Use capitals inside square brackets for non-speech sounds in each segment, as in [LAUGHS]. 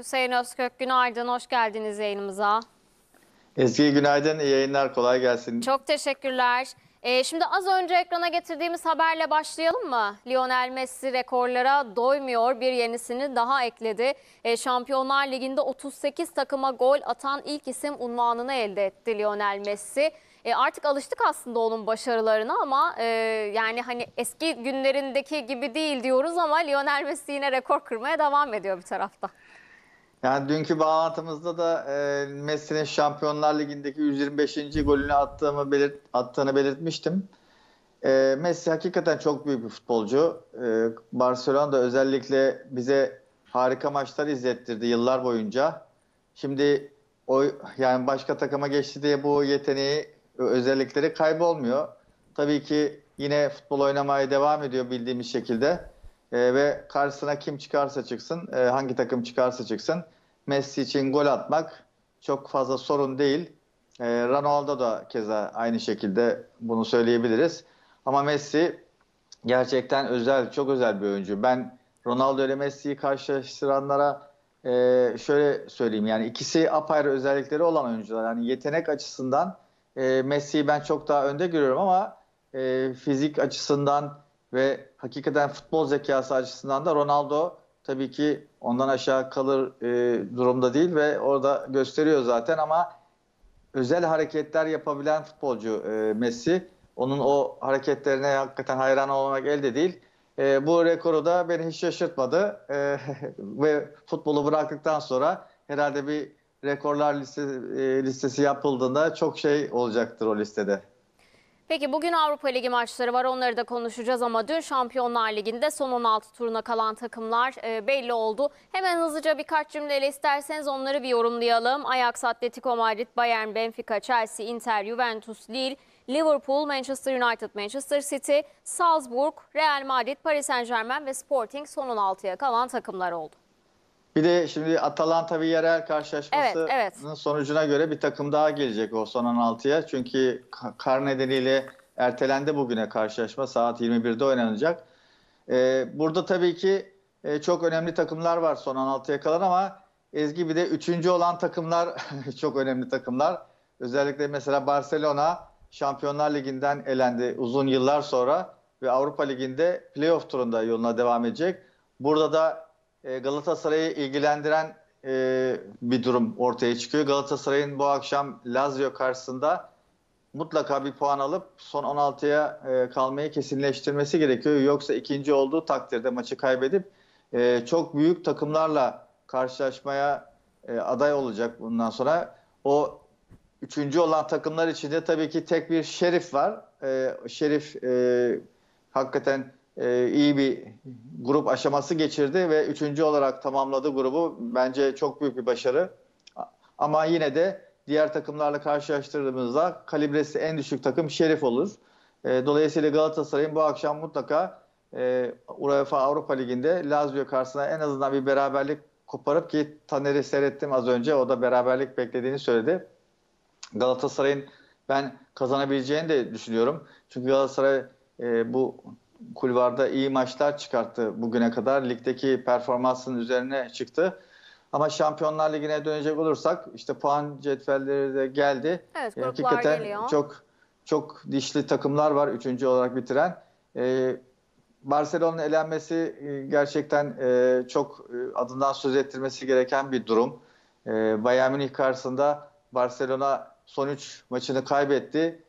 Hüseyin Özkök günaydın, hoş geldiniz yayınımıza. Ezgi günaydın, iyi yayınlar, kolay gelsin. Çok teşekkürler. Ee, şimdi az önce ekrana getirdiğimiz haberle başlayalım mı? Lionel Messi rekorlara doymuyor, bir yenisini daha ekledi. Ee, Şampiyonlar Ligi'nde 38 takıma gol atan ilk isim unvanını elde etti Lionel Messi. E, artık alıştık aslında onun başarılarına ama e, yani hani eski günlerindeki gibi değil diyoruz ama Lionel Messi yine rekor kırmaya devam ediyor bir tarafta. Yani dünkü bağlantımızda da e, Messi'nin Şampiyonlar Ligi'ndeki 125. golünü attığımı belirt, attığını belirtmiştim. E, Messi hakikaten çok büyük bir futbolcu. E, Barcelona'da özellikle bize harika maçlar izlettirdi yıllar boyunca. Şimdi o yani başka takıma geçti diye bu yeteneği özellikleri kaybolmuyor. Tabii ki yine futbol oynamaya devam ediyor bildiğimiz şekilde. E, ve karşısına kim çıkarsa çıksın, e, hangi takım çıkarsa çıksın Messi için gol atmak çok fazla sorun değil. E, Ronaldo da keza aynı şekilde bunu söyleyebiliriz. Ama Messi gerçekten özel, çok özel bir oyuncu. Ben Ronaldo ile Messi'yi karşılaştıranlara e, şöyle söyleyeyim. Yani ikisi apayrı özellikleri olan oyuncular. Yani yetenek açısından e, Messi'yi ben çok daha önde görüyorum ama e, fizik açısından ve hakikaten futbol zekası açısından da Ronaldo tabii ki ondan aşağı kalır e, durumda değil ve orada gösteriyor zaten ama özel hareketler yapabilen futbolcu e, Messi. Onun o hareketlerine hakikaten hayran olmak elde değil. E, bu rekoru da beni hiç şaşırtmadı e, [LAUGHS] ve futbolu bıraktıktan sonra herhalde bir rekorlar liste, e, listesi yapıldığında çok şey olacaktır o listede. Peki bugün Avrupa Ligi maçları var onları da konuşacağız ama dün Şampiyonlar Ligi'nde son 16 turuna kalan takımlar e, belli oldu. Hemen hızlıca birkaç cümleyle isterseniz onları bir yorumlayalım. Ajax, Atletico Madrid, Bayern, Benfica, Chelsea, Inter, Juventus, Lille, Liverpool, Manchester United, Manchester City, Salzburg, Real Madrid, Paris Saint Germain ve Sporting son 16'ya kalan takımlar oldu. Bir de şimdi Atalanta Villarreal karşılaşmasının Evet, evet. sonucuna göre bir takım daha gelecek o son 16'ya. Çünkü kar nedeniyle ertelendi bugüne karşılaşma. Saat 21'de oynanacak. Ee, burada tabii ki e, çok önemli takımlar var son 16'ya kalan ama Ezgi bir de üçüncü olan takımlar [LAUGHS] çok önemli takımlar. Özellikle mesela Barcelona Şampiyonlar Ligi'nden elendi uzun yıllar sonra ve Avrupa Ligi'nde playoff turunda yoluna devam edecek. Burada da Galatasaray'ı ilgilendiren e, bir durum ortaya çıkıyor. Galatasaray'ın bu akşam Lazio karşısında mutlaka bir puan alıp son 16'ya e, kalmayı kesinleştirmesi gerekiyor. Yoksa ikinci olduğu takdirde maçı kaybedip çok büyük takımlarla karşılaşmaya aday olacak bundan sonra. O üçüncü olan takımlar içinde tabii ki tek bir Şerif var. Şerif hakikaten e, iyi bir grup aşaması geçirdi ve üçüncü olarak tamamladı grubu. Bence çok büyük bir başarı. Ama yine de diğer takımlarla karşılaştırdığımızda kalibresi en düşük takım Şerif olur. E, dolayısıyla Galatasaray'ın bu akşam mutlaka e, UEFA Avrupa Ligi'nde Lazio karşısına en azından bir beraberlik koparıp ki Taner'i seyrettim az önce. O da beraberlik beklediğini söyledi. Galatasaray'ın ben kazanabileceğini de düşünüyorum. Çünkü Galatasaray e, bu kulvarda iyi maçlar çıkarttı bugüne kadar. Ligdeki performansının üzerine çıktı. Ama Şampiyonlar Ligi'ne dönecek olursak işte puan cetvelleri de geldi. Evet, ee, Hakikaten geliyor. çok çok dişli takımlar var üçüncü olarak bitiren. Ee, Barcelona'nın elenmesi e, gerçekten e, çok e, adından söz ettirmesi gereken bir durum. E, Bayern Münih karşısında Barcelona son 3 maçını kaybetti.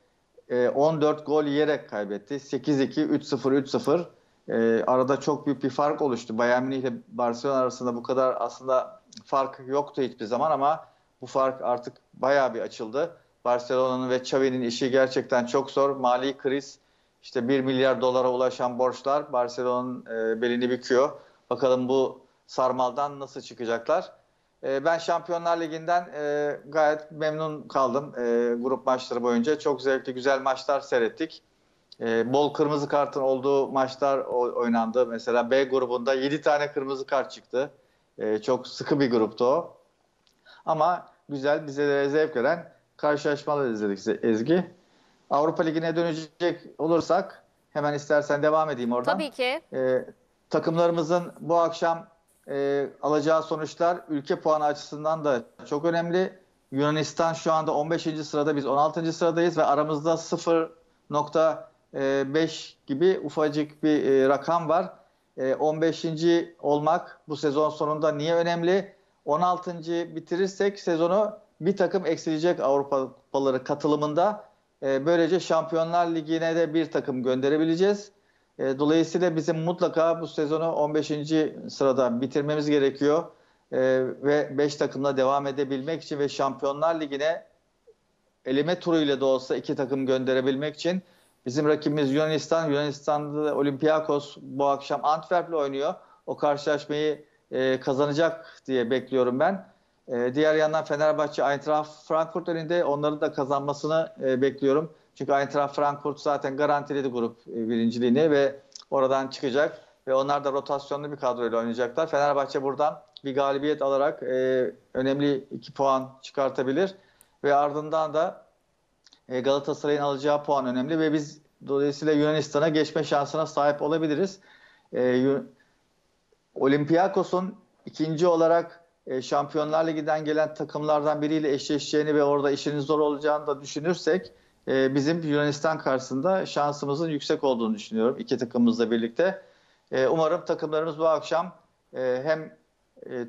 14 ee, gol yiyerek kaybetti. 8-2, 3-0, 3-0. Ee, arada çok büyük bir fark oluştu. Bayern Münih ile Barcelona arasında bu kadar aslında fark yoktu hiçbir zaman ama bu fark artık bayağı bir açıldı. Barcelona'nın ve Xavi'nin işi gerçekten çok zor. Mali kriz, işte 1 milyar dolara ulaşan borçlar Barcelona'nın e, belini büküyor. Bakalım bu sarmaldan nasıl çıkacaklar? Ee, ben Şampiyonlar Ligi'nden e, gayet memnun kaldım e, grup maçları boyunca. Çok zevkli, güzel maçlar seyrettik. E, bol kırmızı kartın olduğu maçlar oynandı. Mesela B grubunda 7 tane kırmızı kart çıktı. çok sıkı bir gruptu o. Ama güzel, bize de zevk veren karşılaşmalar izledik Ezgi. Avrupa Ligi'ne dönecek olursak hemen istersen devam edeyim oradan. Tabii ki. takımlarımızın bu akşam e, alacağı sonuçlar ülke puanı açısından da çok önemli. Yunanistan şu anda 15. sırada biz 16. sıradayız ve aramızda 0.5 gibi ufacık bir e, rakam var. E, 15. olmak bu sezon sonunda niye önemli? 16. bitirirsek sezonu bir takım eksilecek Avrupalıları katılımında. E, böylece Şampiyonlar Ligi'ne de bir takım gönderebileceğiz. E, dolayısıyla bizim mutlaka bu sezonu 15. sırada bitirmemiz gerekiyor. E, ve 5 takımla devam edebilmek için ve Şampiyonlar Ligi'ne eleme turuyla da olsa iki takım gönderebilmek için bizim rakibimiz Yunanistan. Yunanistan'da da Olympiakos bu akşam Antwerp'le oynuyor. O karşılaşmayı e, kazanacak diye bekliyorum ben. E, diğer yandan Fenerbahçe Eintracht Frankfurt önünde onların da kazanmasını e, bekliyorum. Çünkü Eintracht Frankfurt zaten garantiledi grup e, birinciliğini ve oradan çıkacak ve onlar da rotasyonlu bir kadroyla oynayacaklar. Fenerbahçe buradan bir galibiyet alarak e, önemli iki puan çıkartabilir ve ardından da e, Galatasaray'ın alacağı puan önemli ve biz dolayısıyla Yunanistan'a geçme şansına sahip olabiliriz. E, Olympiakos'un ikinci olarak e, Şampiyonlar Ligi'den gelen takımlardan biriyle eşleşeceğini ve orada işinin zor olacağını da düşünürsek e, bizim Yunanistan karşısında şansımızın yüksek olduğunu düşünüyorum iki takımımızla birlikte. E, umarım takımlarımız bu akşam e, hem e,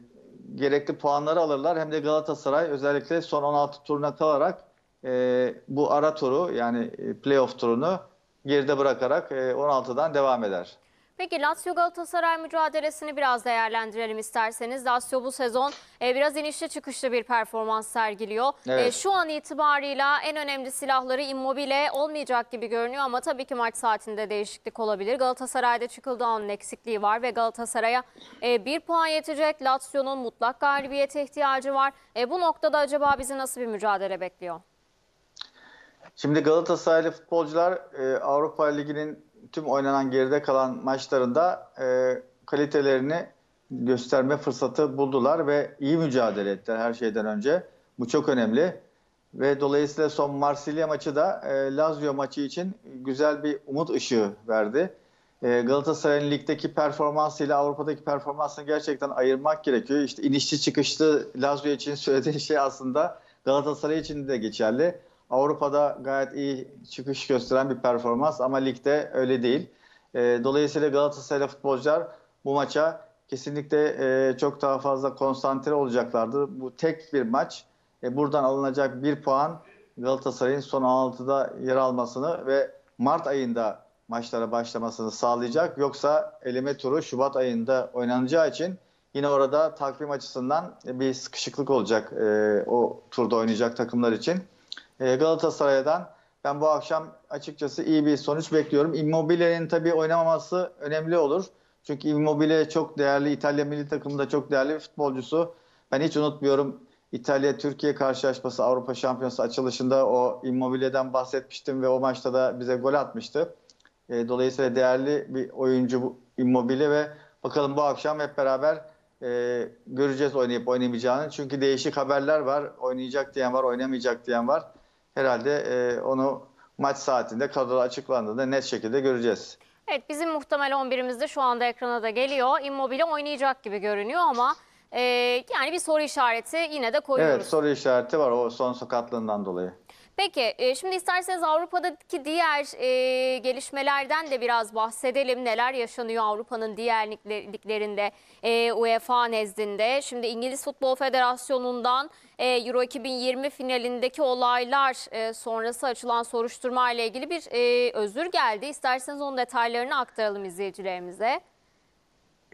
gerekli puanları alırlar hem de Galatasaray özellikle son 16 turuna kalarak e, bu ara turu yani e, playoff turunu geride bırakarak e, 16'dan devam eder. Peki Lazio Galatasaray mücadelesini biraz değerlendirelim isterseniz. Lazio bu sezon e, biraz inişli çıkışlı bir performans sergiliyor. Evet. E, şu an itibarıyla en önemli silahları Immobile olmayacak gibi görünüyor ama tabii ki maç saatinde değişiklik olabilir. Galatasaray'da çıkıldığı anın eksikliği var ve Galatasaray'a e, bir puan yetecek. Lazio'nun mutlak galibiyete ihtiyacı var. E, bu noktada acaba bizi nasıl bir mücadele bekliyor? Şimdi Galatasaraylı futbolcular e, Avrupa Ligi'nin tüm oynanan geride kalan maçlarında e, kalitelerini gösterme fırsatı buldular ve iyi mücadele ettiler her şeyden önce. Bu çok önemli. Ve dolayısıyla son Marsilya maçı da e, Lazio maçı için güzel bir umut ışığı verdi. E, Galatasaray'ın ligdeki performansıyla Avrupa'daki performansını gerçekten ayırmak gerekiyor. İşte inişli çıkışlı Lazio için söylediği şey aslında Galatasaray için de geçerli. Avrupa'da gayet iyi çıkış gösteren bir performans ama ligde öyle değil. E, dolayısıyla Galatasaraylı futbolcular bu maça kesinlikle e, çok daha fazla konsantre olacaklardır. Bu tek bir maç. E, buradan alınacak bir puan Galatasaray'ın son 16'da yer almasını ve Mart ayında maçlara başlamasını sağlayacak. Yoksa eleme turu Şubat ayında oynanacağı için yine orada takvim açısından bir sıkışıklık olacak e, o turda oynayacak takımlar için. E, Galatasaray'dan ben bu akşam açıkçası iyi bir sonuç bekliyorum. Immobile'nin tabii oynamaması önemli olur. Çünkü Immobile çok değerli, İtalya milli takımında çok değerli bir futbolcusu. Ben hiç unutmuyorum İtalya-Türkiye karşılaşması Avrupa Şampiyonası açılışında o Immobile'den bahsetmiştim ve o maçta da bize gol atmıştı. E, dolayısıyla değerli bir oyuncu bu Immobile ve bakalım bu akşam hep beraber e, göreceğiz oynayıp oynamayacağını. Çünkü değişik haberler var. Oynayacak diyen var, oynamayacak diyen var. Herhalde e, onu maç saatinde kadro açıklandığında net şekilde göreceğiz. Evet bizim muhtemel 11'imiz de şu anda ekrana da geliyor. Immobile oynayacak gibi görünüyor ama e, yani bir soru işareti yine de koyuyoruz. Evet soru işareti var o son sakatlığından dolayı. Peki e, şimdi isterseniz Avrupa'daki diğer e, gelişmelerden de biraz bahsedelim. Neler yaşanıyor Avrupa'nın diğer liglerinde e, UEFA nezdinde. Şimdi İngiliz Futbol Federasyonu'ndan e, Euro 2020 finalindeki olaylar sonrası açılan soruşturma ile ilgili bir özür geldi. İsterseniz onun detaylarını aktaralım izleyicilerimize.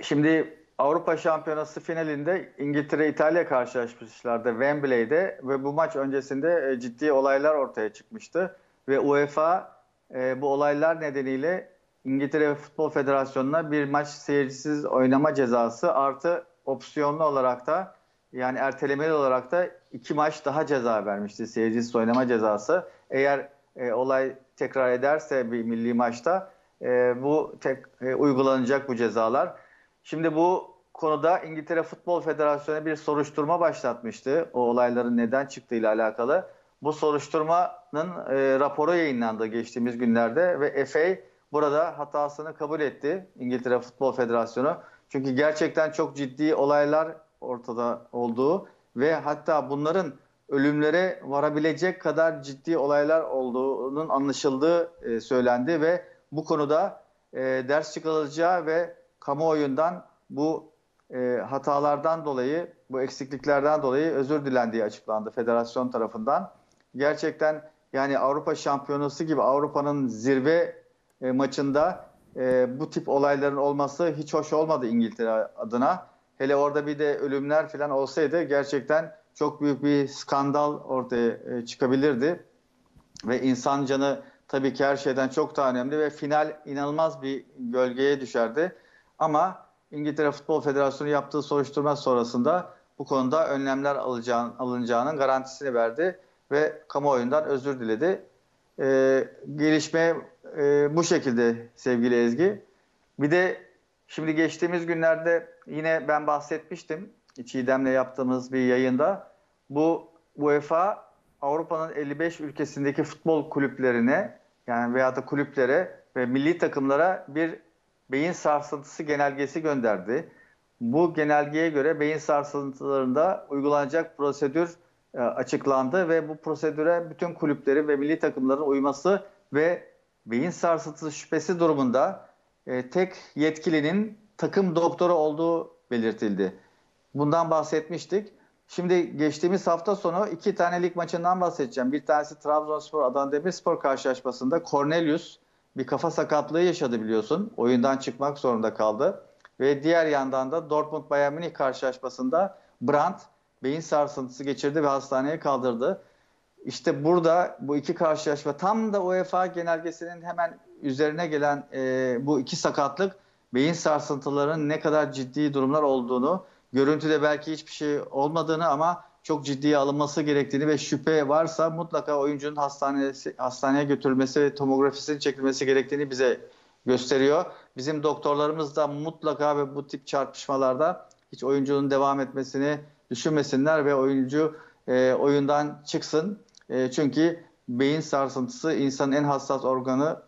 Şimdi Avrupa Şampiyonası finalinde İngiltere-İtalya karşılaşmışlardı Wembley'de ve bu maç öncesinde e, ciddi olaylar ortaya çıkmıştı. Ve UEFA e, bu olaylar nedeniyle İngiltere Futbol Federasyonu'na bir maç seyircisiz oynama cezası artı opsiyonlu olarak da yani ertelemeli olarak da iki maç daha ceza vermişti seyircisiz oynama cezası. Eğer e, olay tekrar ederse bir milli maçta e, bu tek e, uygulanacak bu cezalar. Şimdi bu konuda İngiltere Futbol Federasyonu bir soruşturma başlatmıştı. O olayların neden çıktığıyla alakalı. Bu soruşturmanın e, raporu yayınlandı geçtiğimiz günlerde ve FA burada hatasını kabul etti İngiltere Futbol Federasyonu. Çünkü gerçekten çok ciddi olaylar ortada olduğu ve hatta bunların ölümlere varabilecek kadar ciddi olaylar olduğunun anlaşıldığı e, söylendi ve bu konuda e, ders çıkarılacağı ve kamuoyundan bu e, hatalardan dolayı, bu eksikliklerden dolayı özür dilendiği açıklandı federasyon tarafından. Gerçekten yani Avrupa Şampiyonası gibi Avrupa'nın zirve e, maçında e, bu tip olayların olması hiç hoş olmadı İngiltere adına. Hele orada bir de ölümler falan olsaydı gerçekten çok büyük bir skandal ortaya e, çıkabilirdi. Ve insan canı tabii ki her şeyden çok daha önemli ve final inanılmaz bir gölgeye düşerdi. Ama İngiltere Futbol Federasyonu yaptığı soruşturma sonrasında bu konuda önlemler alınacağının garantisini verdi ve kamuoyundan özür diledi. Ee, gelişme e, bu şekilde sevgili Ezgi. Bir de şimdi geçtiğimiz günlerde yine ben bahsetmiştim Çiğdem'le yaptığımız bir yayında. Bu UEFA Avrupa'nın 55 ülkesindeki futbol kulüplerine yani veya da kulüplere ve milli takımlara bir beyin sarsıntısı genelgesi gönderdi. Bu genelgeye göre beyin sarsıntılarında uygulanacak prosedür e, açıklandı ve bu prosedüre bütün kulüplerin ve milli takımların uyması ve beyin sarsıntısı şüphesi durumunda e, tek yetkilinin takım doktoru olduğu belirtildi. Bundan bahsetmiştik. Şimdi geçtiğimiz hafta sonu iki tane lig maçından bahsedeceğim. Bir tanesi Trabzonspor Adana Demirspor karşılaşmasında Cornelius bir kafa sakatlığı yaşadı biliyorsun. Oyundan çıkmak zorunda kaldı. Ve diğer yandan da Dortmund Bayern Münih karşılaşmasında Brandt beyin sarsıntısı geçirdi ve hastaneye kaldırdı. İşte burada bu iki karşılaşma tam da UEFA genelgesinin hemen üzerine gelen e, bu iki sakatlık beyin sarsıntılarının ne kadar ciddi durumlar olduğunu, görüntüde belki hiçbir şey olmadığını ama çok ciddiye alınması gerektiğini ve şüphe varsa mutlaka oyuncunun hastanesi, hastaneye götürülmesi ve tomografisinin çekilmesi gerektiğini bize gösteriyor. Bizim doktorlarımız da mutlaka ve bu tip çarpışmalarda hiç oyuncunun devam etmesini düşünmesinler ve oyuncu e, oyundan çıksın. E, çünkü beyin sarsıntısı insanın en hassas organı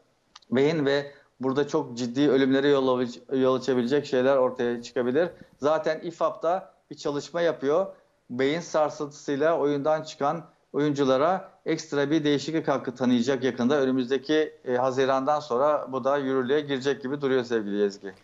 beyin ve burada çok ciddi ölümlere yol, yol açabilecek şeyler ortaya çıkabilir. Zaten İFAP'ta bir çalışma yapıyor. Beyin sarsıntısıyla oyundan çıkan oyunculara ekstra bir değişiklik hakkı tanıyacak yakında. Önümüzdeki e, Haziran'dan sonra bu da yürürlüğe girecek gibi duruyor sevgili Ezgi.